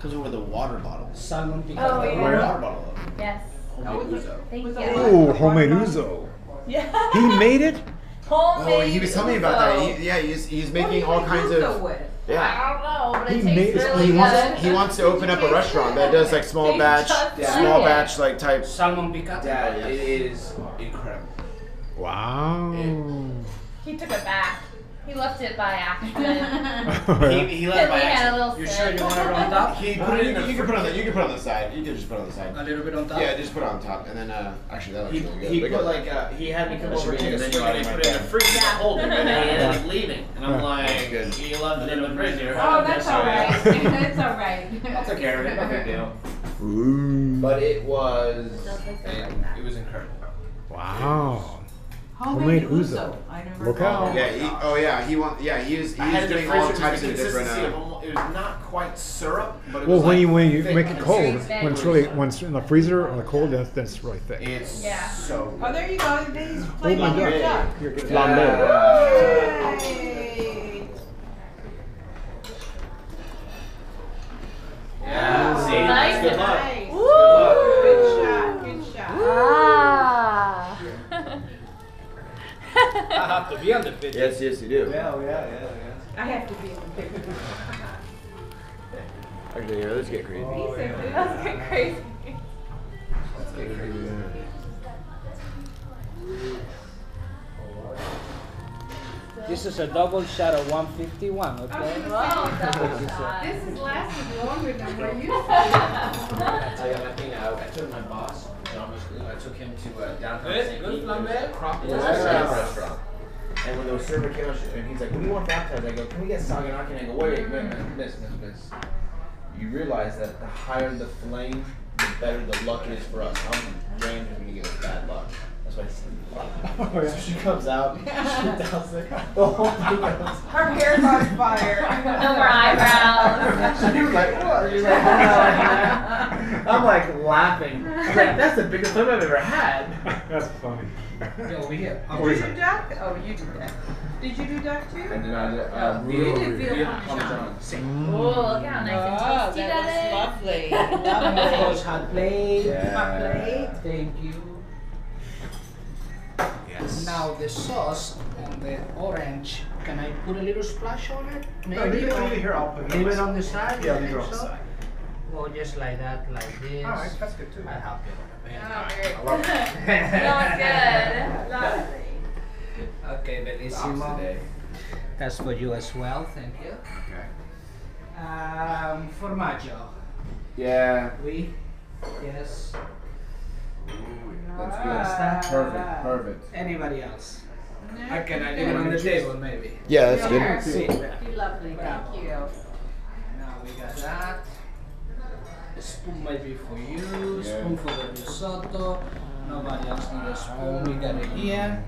Comes over with a oh, water bottle. Salmon Oh, yeah. Or water bottle. Yes. Homemade ouzo. Thank you. Oh, homemade ouzo. Yeah. He made it? Homemade. Oh, he was telling me about that. He, yeah, he's, he's making you all kinds of. with? Yeah. I don't know, but He it made- really he good. wants he wants to open up a restaurant that does like small batch, just small it. batch like type. Salmon picado. Dad, it is incredible. Wow. He took it back. He left it by accident. He, he Because left by we had a accident. little You sip. sure you want it on top? He put it in the, you can put it on the you can put it on the side. You can just put it on the side. A little bit on top? Yeah, just put it on top, and then uh, actually that looks He, really good. he Look put at- like uh, he had me come over, should be take a good. swig, and he put it in the freezer to hold it, and then he ended up leaving. And I'm Yeah. like, Good. he left it in the freezer. Oh, that's all right. That's all right. I'll take care of it. No big deal. Ooh. But it was, Don't taste it like that. it was incredible. Wow. Homemade Homemade ouzo. ouzo. I never Look heard out. of Yeah, it. he, oh yeah, he want yeah he was he I was had the doing all freezer types the of different. consistency of Uh, almost, it was not quite syrup, but it Well, was when like you when you thick make it cold, consistency. when it's really when it's in the freezer or the cold, that's that's really thick. It's Yeah. so Oh, there you go. He's flaming my your God. duck. Here, get Flambe. Yay. Yeah, see, Nice. good luck. Nice. Woo! Good shot. Good shot. Ah. I have to be on the picture. Yes, yes, you do. Yeah, yeah, yeah, yeah. I have to be in the picture. Actually, yeah, let's get crazy. He said this. That's good crazy. Let's get crazy. This is a double shot of 151, okay? Whoa, double shot. This has lasted longer than we're used to. I tell you one thing, I, I took my boss, John Muscoli, I took him to uh, downtown Good, St. good Pete. flambe. There's a Acropolis Yeah. Restaurant. And when the server came out, and he's like, what do you want for appetizers? I go, can we get saganaki? And I go, wait, wait, wait, wait, miss, miss, miss. You realize that the higher the flame, the better the luck is for us. How many grams are we gonna give us bad luck? That's why I said Oh, yeah. So she comes out, she does it, the whole thing goes. Her hair's on fire. No more eyebrows. She was like, what? She's like, "No." I'm like laughing. I'm like, that's the biggest flame I've ever had. That's funny. Yeah, over here. Did you do duck? Oh, you did that. Did you do duck too? And then I did, Oh, uh, you real, did veal real parmesan. parmesan. Ooh, look how nice and Oh, toasty that that was is. lovely. Of Lovely. hot plate. My plate. Thank you. Yes. Now the sauce on the orange, can I put a little splash on it? No, leave it- leave it here, I'll put it on Leave the it on the side? Yeah, leave it on the side. Or just like that, like this? Alright, that's good too. I have it on the Oh, bed. very I love That was good. Lovely. Okay, bellissimo. Today. That's for you as well, thank you. Okay. Um, formaggio. Yeah, Oui. Yes. that's Ah. good. Perfect, perfect. Anybody else? I can I leave it on the table maybe. Yeah, that's good. Here. See. You lovely. Thank you. Now we got that. A spoon maybe for you, Yeah. spoon for the risotto. Nobody else needs a spoon. We got it here.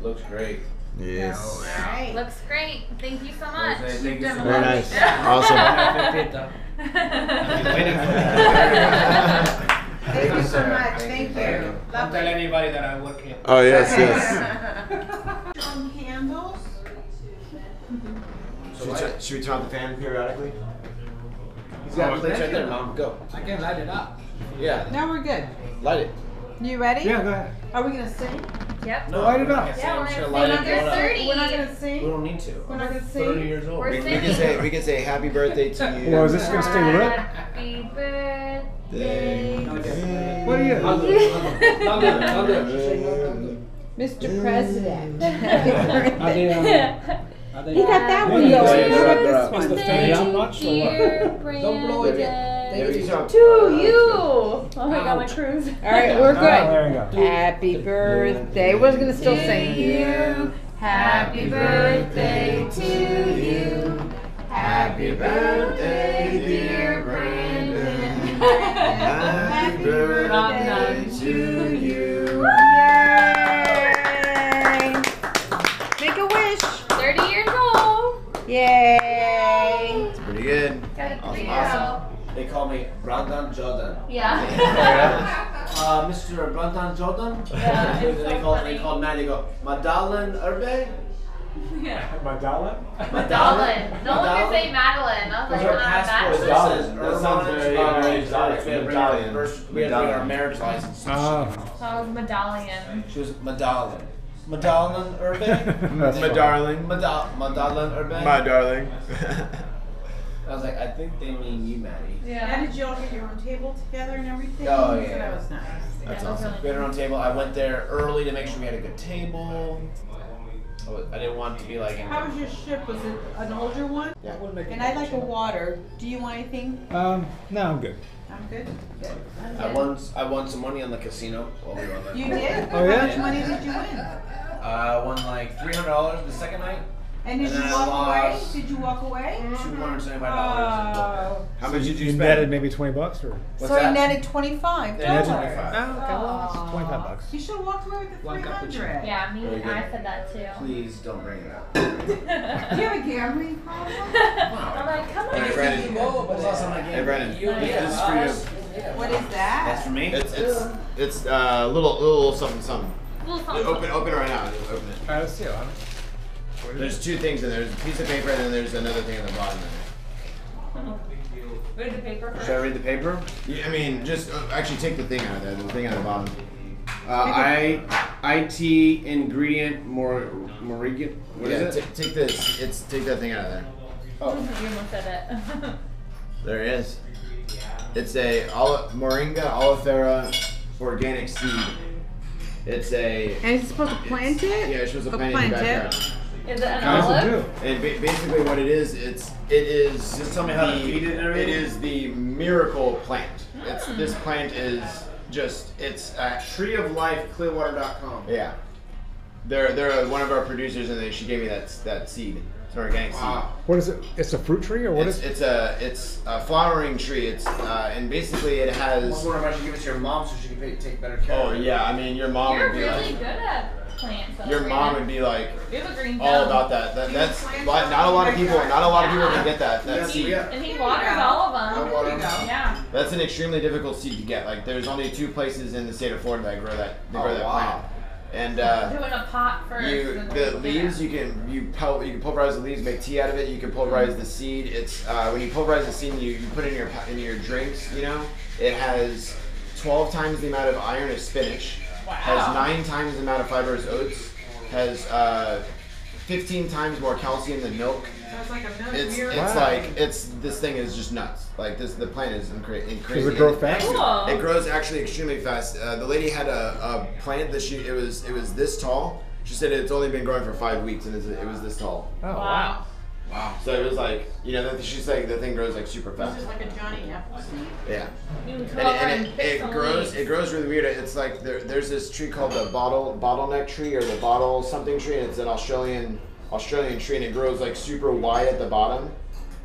Looks great. Yes. Oh, right. Looks great. Thank you so much. Jose, thank you so Very nice. Awesome. Pepita. Thank you so much. Thank Thank you. you. Don't tell anybody that I work here. Oh yes, yes. On candles. Should we, tu- should we turn on the fan periodically? He's got plates right there, mom. Go. I can light it up. Yeah, Now we're good. light it. You ready? Yeah, go ahead. Are we gonna sing? Yep. No, Light it up. Yeah, we're I'm sure gonna light sing it up. 30. We're not gonna We don't need to. We're not gonna sing? 30 years old. We're We, we can say we can say happy birthday to you. Well, is this gonna stay lit? Happy birthday. What are you? Don't do it. Don't do it. Don't do it. She's saying no, don't do it. Mr. President. Are they, um, are they, He got that one Yeah, going. yeah, What about yeah. this Is the one? fan down much or Don't blow it yet. Brandon. Yeah, we To you. Oh my god, my Ouch. cruise. All right, we're there good. you go. Happy birthday. We're gonna still to you. Happy birthday to you. Happy birthday, dear Brandon. Happy birthday to you. Yay! Make a wish. 30 years old. Yay! Pretty good. Got it Awesome, figured awesome. out. They call me Brandon Jordan. Yeah. Uh, Mr. Brandon Jordan. Yeah, it's they so call funny. they call Matt. They go Madalen Urbe. yeah. My dollar? Madeline. No one can say Madeline. I was Because like, our passport Madeline. says Urban our Medallion. birth, we had to bring our Medallion. marriage license. Oh. So medallion. She was Madalyn. Madalyn Urban? That's My fine. darling. Madal Madalyn Urban? My darling. I was like, I think they mean you, Maddie. Yeah. How did you all get your own table together and everything? Oh, So yeah. that was nice. That's Yeah, awesome. We had our own table. I went there early to make sure we had a good table. I didn't want it to be like. How was your ship? Was it an older one? Yeah. And I'd like a water. Do you want anything? Um, no, I'm good. I'm good. Good. I won. I won some money on the casino while we were on there. You did? Oh, yeah? How much money did you win? I won like three hundred dollars the second night. And did And you I walk away? lost Did you walk away? Two hundred seventy-five dollars. Oh. How much did you You spend? netted maybe 20 bucks or? What's so I that? netted twenty-five Netted dollars. 25. Oh, okay, well, it's 25 bucks. You should have walked away with the One three cup of hundred. Yeah, me. Very good. I said that too. Please don't bring it up. Do you have a gambling problem? I'm like, come Hey, on. Brandon. Hey, Brandon. You, Yeah. this is for you. What is that? That's for me. It's it's it's uh, little little something something. Little something. Open open it right now. Open it. Alright, let's see. What is There's two things in there. There's a piece of paper and then there's another thing at the bottom. Read the paper first. Should I read the paper? Yeah, I mean, just uh, actually take the thing out of there. The thing at the bottom. Uh, I IT ingredient more Morigan. What yeah, is it? ta- take this. It's take that thing out of there. Oh. You almost said it. There it is. It's a oli- Moringa oleifera organic seed. It's a And is it supposed to plant it? yeah. It's supposed to Or plant in your plant it? Backyard. Is it an How does it olive? do? And ba- basically, what it is, it's it is. Just tell me how to the- feed it and everything? It is the miracle plant. It's Hmm. this plant is just it's uh, Tree of Life Clearwater.com. yeah. They're they're one of our producers, and they, she gave me that that seed. It's an organic Wow. What is it? It's a fruit tree or seed. what it's, is it? it's a it's a flowering tree. It's uh, and basically it I was has. wondering if I should give it to your mom so she can pay, take better care Oh of it. yeah, I mean your mom You're would be really like good at plants. though, your mom would be like You have a green all about that. that that's plants not a lot of people. Not a lot of people Yeah. can get that that Yes, seed. And he waters go. all of them. water them. Yeah. That's an extremely difficult seed to get. Like there's only two places in the state of Florida that grow that they grow Oh, that wow. plant. And uh, Do it in a pot first. you the leaves you can you pul- you can pulverize the leaves, make tea out of it. You can pulverize the seed. It's uh, when you pulverize the seed, you, you put it in your in your drinks. You know, it has 12 times the amount of iron as spinach. Has nine times the amount of fiber as oats. Has uh, 15 times more calcium than milk. So it's like It's it's Wow. like it's this thing is just nuts. Like this the plant is incre- in crazy. Does it grow fast? Cool. it grows actually extremely fast. Uh, the lady had a, a plant that she it was it was this tall. She said it's only been growing for five weeks and it was this tall. Oh, Wow. Wow. So it was like you know that she's like the thing grows like super This fast. is like a Johnny Appleseed. Yeah, and, it, and and it, it grows it grows really weird. It's like there, there's this tree called the bottle bottleneck tree or the bottle something tree. And it's an Australian Australian tree and it grows like super wide at the bottom.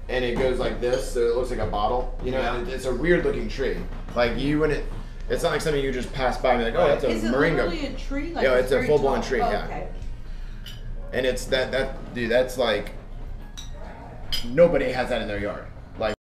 And it goes like this, so it looks like a bottle. You know, and it, it's a weird looking tree. Like you wouldn't. It's not like something you just pass by and be like, oh, that's a Is it moringa. literally a tree? Like Yeah, it's a full-blown tall? tree, Oh, yeah. And it's that that dude. That's like nobody has that in their yard.